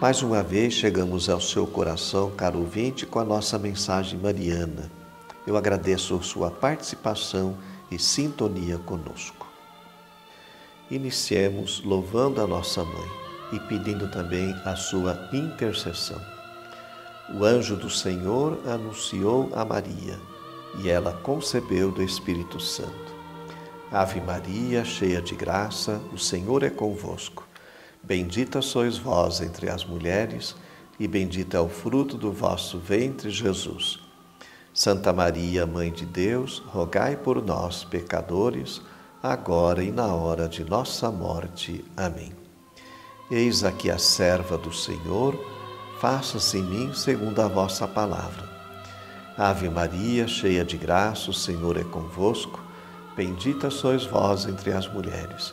Mais uma vez chegamos ao seu coração, caro ouvinte, com a nossa mensagem mariana. Eu agradeço sua participação e sintonia conosco. Iniciemos louvando a nossa mãe e pedindo também a sua intercessão. O anjo do Senhor anunciou a Maria e ela concebeu do Espírito Santo. Ave Maria, cheia de graça, o Senhor é convosco. Bendita sois vós entre as mulheres, e bendito é o fruto do vosso ventre, Jesus. Santa Maria, Mãe de Deus, rogai por nós, pecadores, agora e na hora de nossa morte. Amém. Eis aqui a serva do Senhor, faça-se em mim segundo a vossa palavra. Ave Maria, cheia de graça, o Senhor é convosco. Bendita sois vós entre as mulheres,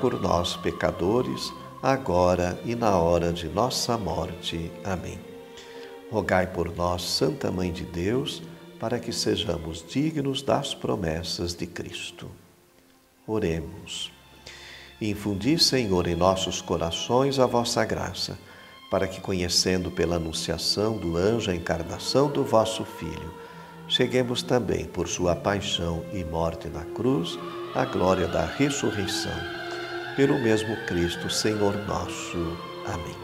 por nós, pecadores, agora e na hora de nossa morte. Amém. Rogai por nós, Santa Mãe de Deus, para que sejamos dignos das promessas de Cristo. Oremos. Infundi, Senhor, em nossos corações a vossa graça, para que, conhecendo pela anunciação do anjo a encarnação do vosso Filho, cheguemos também, por sua paixão e morte na cruz, à glória da ressurreição. Pelo mesmo Cristo, Senhor nosso. Amém.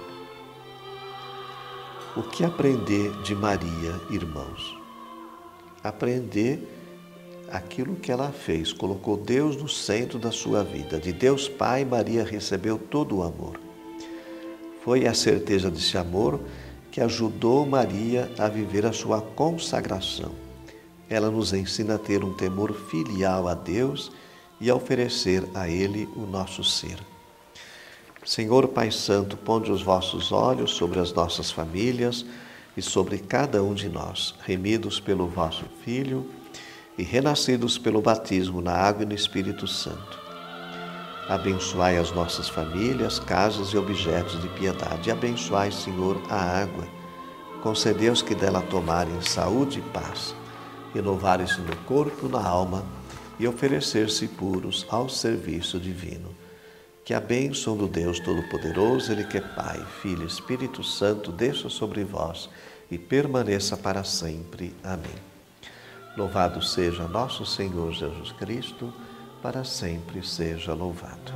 O que aprender de Maria, irmãos? Aprender aquilo que ela fez, colocou Deus no centro da sua vida. De Deus Pai, Maria recebeu todo o amor. Foi a certeza desse amor que ajudou Maria a viver a sua consagração. Ela nos ensina a ter um temor filial a Deus e a oferecer a Ele o nosso ser. Senhor Pai Santo, ponde os vossos olhos sobre as nossas famílias e sobre cada um de nós, remidos pelo vosso Filho e renascidos pelo batismo na água e no Espírito Santo. Abençoai as nossas famílias, casas e objetos de piedade. Abençoai, Senhor, a água. Concedei-os que dela tomarem saúde e paz, renovarem-se no corpo, na alma e oferecer-se puros ao serviço divino. Que a bênção do Deus Todo-Poderoso, Ele que é Pai, Filho e Espírito Santo, desça sobre vós e permaneça para sempre. Amém. Louvado seja nosso Senhor Jesus Cristo, para sempre seja louvado.